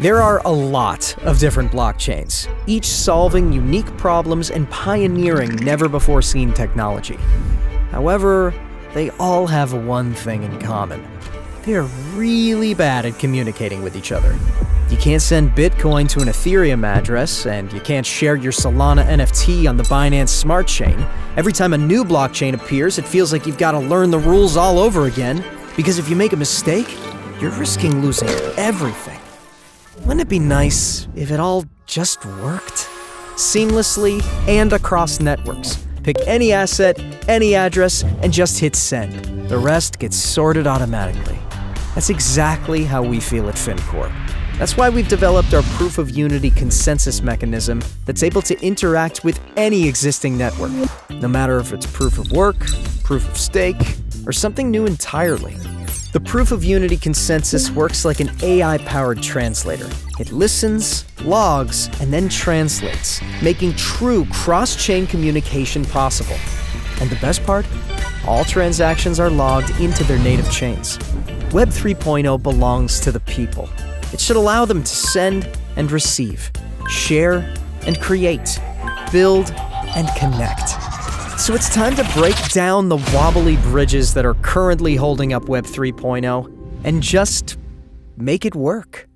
There are a lot of different blockchains, each solving unique problems and pioneering never before seen technology. However, they all have one thing in common. They are really bad at communicating with each other. You can't send Bitcoin to an Ethereum address, and you can't share your Solana NFT on the Binance Smart Chain. Every time a new blockchain appears, it feels like you've got to learn the rules all over again, because if you make a mistake, you're risking losing everything. Wouldn't it be nice if it all just worked? Seamlessly and across networks. Pick any asset, any address, and just hit send. The rest gets sorted automatically. That's exactly how we feel at Fincor. That's why we've developed our Proof of Unity consensus mechanism that's able to interact with any existing network, no matter if it's proof of work, proof of stake, or something new entirely. The Proof of Unity consensus works like an AI powered translator. It listens, logs, and then translates, making true cross chain communication possible. And the best part? All transactions are logged into their native chains. Web 3.0 belongs to the people. It should allow them to send and receive, share and create, build and connect. So it's time to break down the wobbly bridges that are currently holding up Web 3.0 and just make it work.